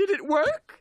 Did it work?